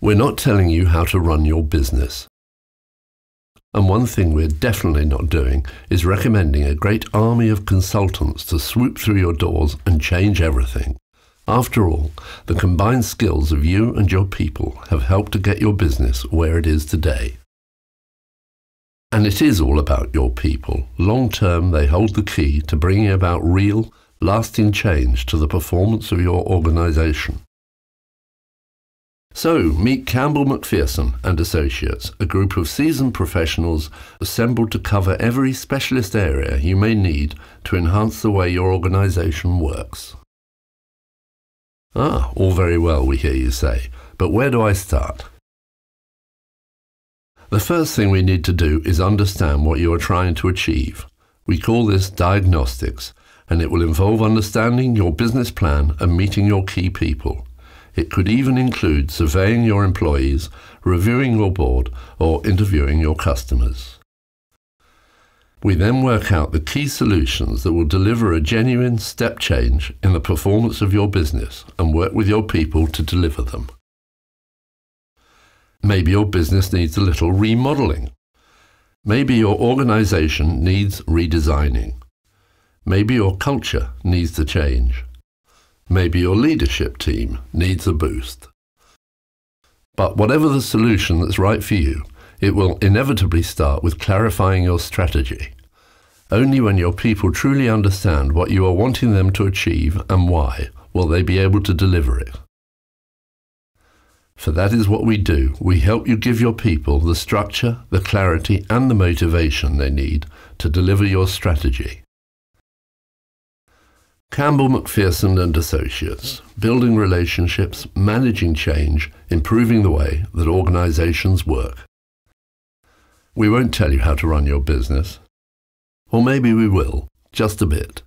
We're not telling you how to run your business. And one thing we're definitely not doing is recommending a great army of consultants to swoop through your doors and change everything. After all, the combined skills of you and your people have helped to get your business where it is today. And it is all about your people. Long term, they hold the key to bringing about real, lasting change to the performance of your organization. So, meet Campbell Macpherson and Associates, a group of seasoned professionals assembled to cover every specialist area you may need to enhance the way your organization works. Ah, all very well, we hear you say, but where do I start? The first thing we need to do is understand what you are trying to achieve. We call this diagnostics, and it will involve understanding your business plan and meeting your key people. It could even include surveying your employees, reviewing your board, or interviewing your customers. We then work out the key solutions that will deliver a genuine step change in the performance of your business and work with your people to deliver them. Maybe your business needs a little remodeling. Maybe your organization needs redesigning. Maybe your culture needs to change. Maybe your leadership team needs a boost. But whatever the solution that's right for you, it will inevitably start with clarifying your strategy. Only when your people truly understand what you are wanting them to achieve and why will they be able to deliver it. For that is what we do. We help you give your people the structure, the clarity and the motivation they need to deliver your strategy. Campbell Macpherson and Associates, building relationships, managing change, improving the way that organizations work. We won't tell you how to run your business. Or maybe we will, just a bit.